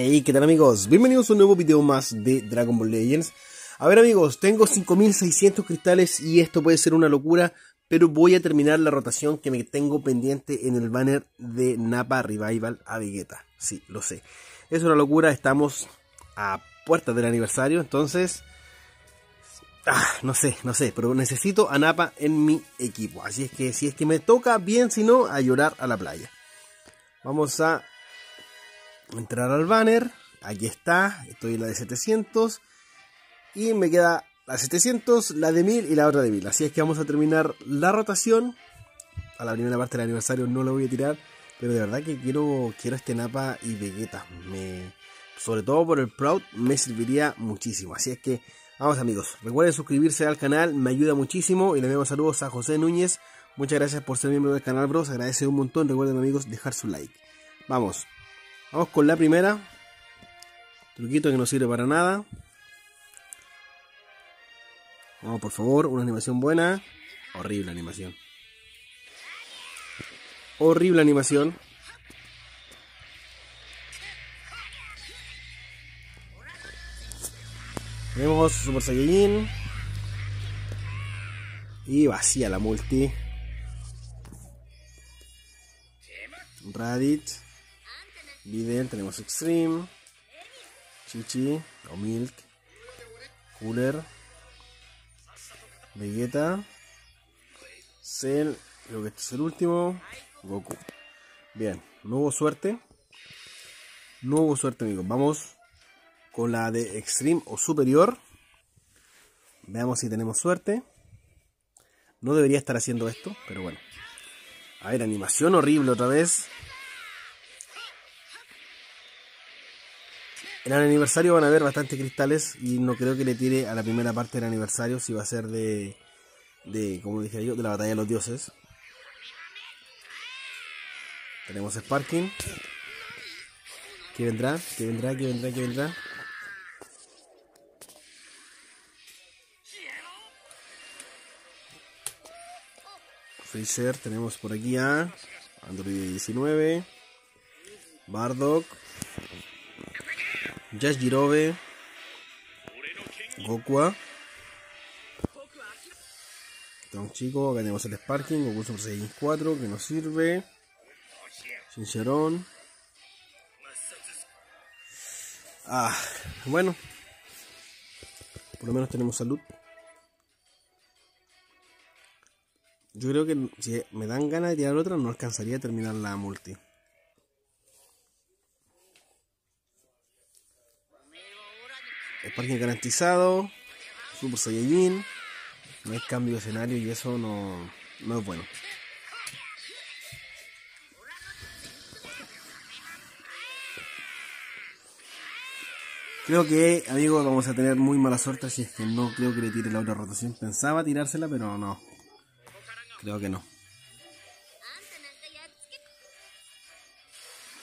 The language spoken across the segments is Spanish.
Hey, ¿qué tal amigos? Bienvenidos a un nuevo video más de Dragon Ball Legends. A ver amigos, tengo 5600 cristales y esto puede ser una locura, pero voy a terminar la rotación que me tengo pendiente en el banner de Napa Revival a. Sí, lo sé. Es una locura, estamos a puertas del aniversario, entonces... Ah, no sé, no sé, pero necesito a Napa en mi equipo. Así es que si es que me toca, bien, si no, a llorar a la playa. Vamos a entrar al banner. Aquí está, estoy en la de 700. Y me queda la 700, la de 1000 y la otra de 1000. Así es que vamos a terminar la rotación. A la primera parte del aniversario no la voy a tirar. Pero de verdad que quiero, quiero este Napa y Vegeta. Me, sobre todo por el Proud me serviría muchísimo. Así es que vamos amigos. Recuerden suscribirse al canal, me ayuda muchísimo. Y le damos saludos a José Núñez. Muchas gracias por ser miembro del canal, bros. Agradece un montón. Recuerden amigos dejar su like. Vamos. Vamos con la primera. Truquito que no sirve para nada. Vamos, por favor, una animación buena. Horrible animación. Horrible animación. Tenemos Super Saiyajin. Y vacía la multi. Raditz. Videl, tenemos Extreme. Chichi o Milk. Cooler. Vegeta. Cell. Creo que este es el último. Goku. Bien, hubo suerte. Hubo suerte, amigos. Vamos con la de Extreme o Superior. Veamos si tenemos suerte. No debería estar haciendo esto, pero bueno. A ver, animación horrible otra vez. En el aniversario van a haber bastantes cristales y no creo que le tire a la primera parte del aniversario si va a ser de, de como dije yo, de la batalla de los dioses. Tenemos Sparking. ¿Qué vendrá? ¿Qué vendrá? ¿Qué vendrá? ¿Qué vendrá? Freezer, tenemos por aquí a Android 19, Bardock, Yashirove, Gokua. Don chico, acá tenemos el Sparking, Goku Super Saiyan 4 que nos sirve. Sincerón. Ah, bueno. Por lo menos tenemos salud. Yo creo que si me dan ganas de tirar otra, no alcanzaría a terminar la multi. Parking garantizado. Super Saiyajin. No hay cambio de escenario y eso no, no es bueno. Creo que, amigos, vamos a tener muy mala suerte si es que no creo que le tire la otra rotación. Pensaba tirársela, pero no. Creo que no.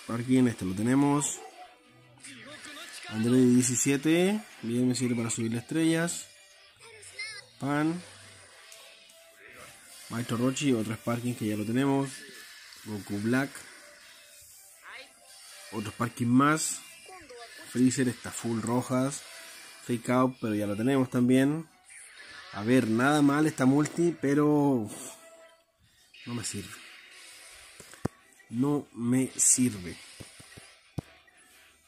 Parking, este lo tenemos. Android 17. Bien, me sirve para subir las estrellas. Pan. Maestro Rochi, otro Sparking que ya lo tenemos. Goku Black. Otro Sparking más. Freezer está full rojas. Fake out, pero ya lo tenemos también. A ver, nada mal esta multi, pero no me sirve. No me sirve.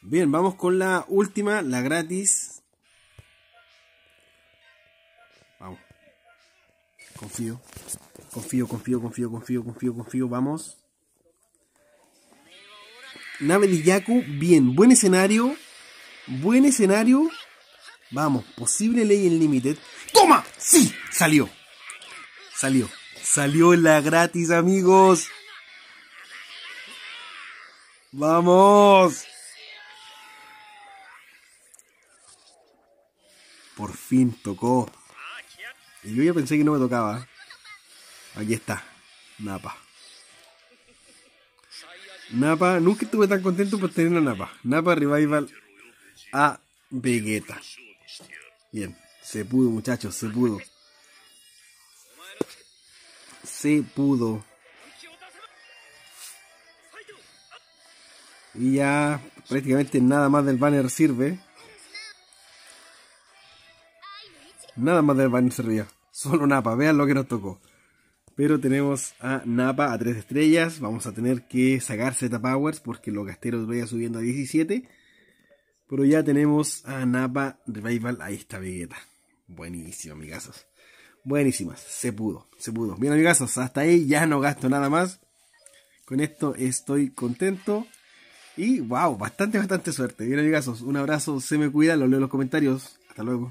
Bien, vamos con la última, la gratis. Vamos. Confío. Confío, confío, confío, confío, confío, confío. Vamos. Nave de Yaku, bien. Buen escenario. Buen escenario. Vamos, posible ley en Limited. ¡Toma! ¡Sí! Salió. Salió. Salió la gratis, amigos. ¡Vamos! Por fin tocó. Y yo ya pensé que no me tocaba. Aquí está. Napa. Napa, nunca estuve tan contento por tener una Napa. Napa Revival a Vegeta. Bien, se pudo muchachos, se pudo. Se pudo. Y ya prácticamente nada más del banner sirve. Nada más banner servía. Solo Napa, vean lo que nos tocó. Pero tenemos a Napa a 3 estrellas. Vamos a tener que sacar Z Powers porque los gasteros vayan subiendo a 17. Pero ya tenemos a Napa Revival. Ahí está Vegeta. Buenísimo, amigazos. Buenísimas. Se pudo, se pudo. Bien, amigazos, hasta ahí ya no gasto nada más. Con esto estoy contento. Y wow, bastante, bastante suerte. Bien, amigazos, un abrazo, se me cuida, lo leo en los comentarios. Hasta luego.